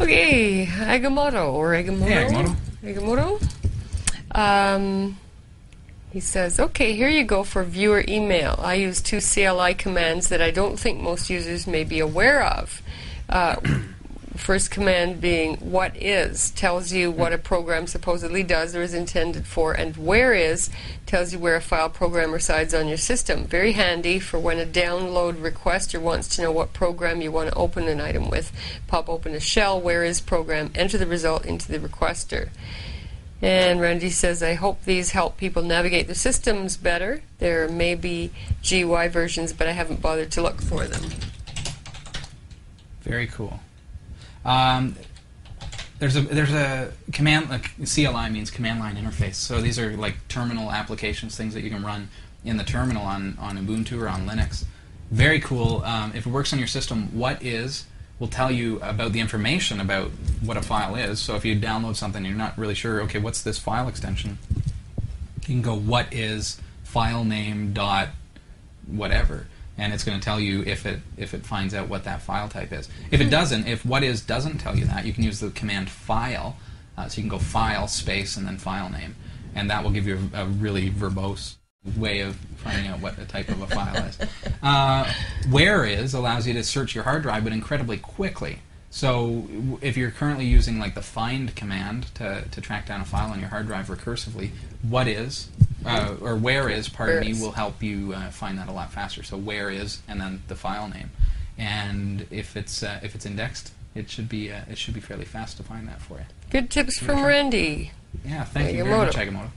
Okay, Agamotto or Agamotto. Hey, Agamotto. Agamotto. Um, he says, okay, here you go for viewer email. I use two CLI commands that I don't think most users may be aware of. Uh, first command being what is tells you what a program supposedly does or is intended for, and where is tells you where a file program resides on your system. Very handy for when a download requester wants to know what program you want to open an item with. Pop open a shell, where is program, enter the result into the requester. And Randy says, I hope these help people navigate their systems better. There may be GUI versions, but I haven't bothered to look for them. Very cool. Um, there's a there's a command CLI means command line interface. So these are like terminal applications, things that you can run in the terminal on on Ubuntu or on Linux. Very cool. Um, if it works on your system, what is will tell you about the information about what a file is. So if you download something and you're not really sure, okay, what's this file extension? You can go what is file name dot whatever and it's going to tell you if it if it finds out what that file type is. If it doesn't, if what is doesn't tell you that, you can use the command file. Uh, so you can go file space and then file name, and that will give you a, a really verbose way of finding out what the type of a file is. Uh, where is allows you to search your hard drive, but incredibly quickly. So if you're currently using like the find command to, to track down a file on your hard drive recursively, what is uh, or where is, pardon Where me, is. will help you uh, find that a lot faster. So where is, and then the file name, and if it's uh, if it's indexed, it should be uh, it should be fairly fast to find that for you. Good tips from. Randy. Yeah, thank you very much. Agamotto.